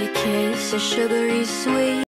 Your kiss, is sugary sweet.